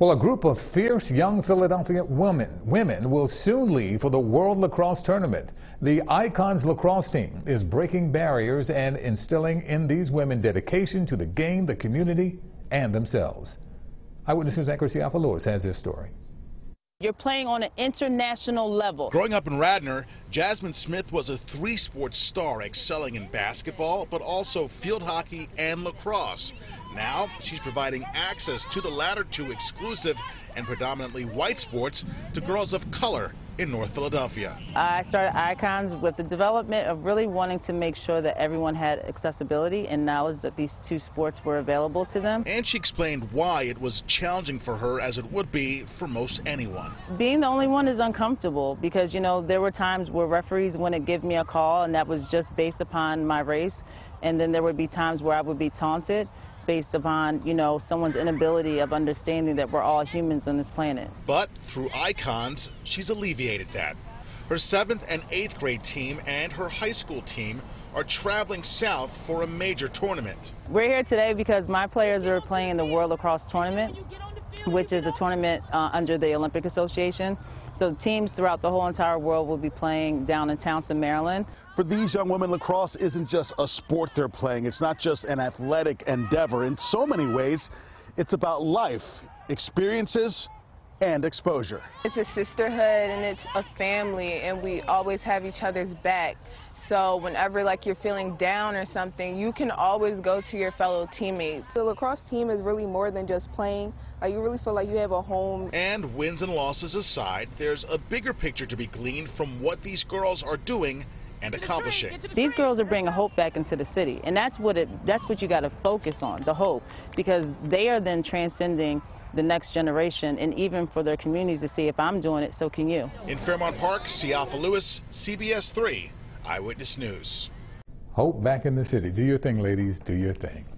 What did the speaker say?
Well, a group of fierce young Philadelphia women, women will soon leave for the World Lacrosse Tournament. The Eyekonz lacrosse team is breaking barriers and instilling in these women dedication to the game, the community, and themselves. Eyewitness News anchor Siafa Lewis has this story. You're playing on an international level. Growing up in Radnor, Jasmine Smith was a three-sport star, excelling in basketball, but also field hockey and lacrosse. Now, she's providing access to the latter two exclusive and predominantly white sports to girls of color in North Philadelphia. I started Eyekonz with the development of really wanting to make sure that everyone had accessibility and knowledge that these two sports were available to them. And she explained why it was challenging for her as it would be for most anyone. Being the only one is uncomfortable because, you know, there were times where referees wouldn't give me a call and that was just based upon my race. And then there would be times where I would be taunted based upon, you know, someone's inability of understanding that we're all humans on this planet. But through Eyekonz, she's alleviated that. Her 7th and 8th grade team and her high school team are traveling south for a major tournament. We're here today because my players are playing in the World Lacrosse Tournament, which is a tournament uh, under the Olympic Association. So teams throughout the whole entire world will be playing down in Townsend, Maryland. For these young women, lacrosse isn't just a sport they're playing. It's not just an athletic endeavor. In so many ways, it's about life, experiences, and exposure. It's a sisterhood and it's a family and we always have each other's back. So whenever like you're feeling down or something, you can always go to your fellow teammates. The lacrosse team is really more than just playing. Uh, you really feel like you have a home. And wins and losses aside, there's a bigger picture to be gleaned from what these girls are doing and accomplishing. These girls are bringing hope back into the city, and that's what it that's what you got to focus on, the hope, because they are then transcending the next generation and even for their communities to see if I'm doing it, so can you. In Fairmount Park, Siafa Lewis, CBS 3. Eyewitness News. Hope back in the city. Do your thing, ladies. Do your thing.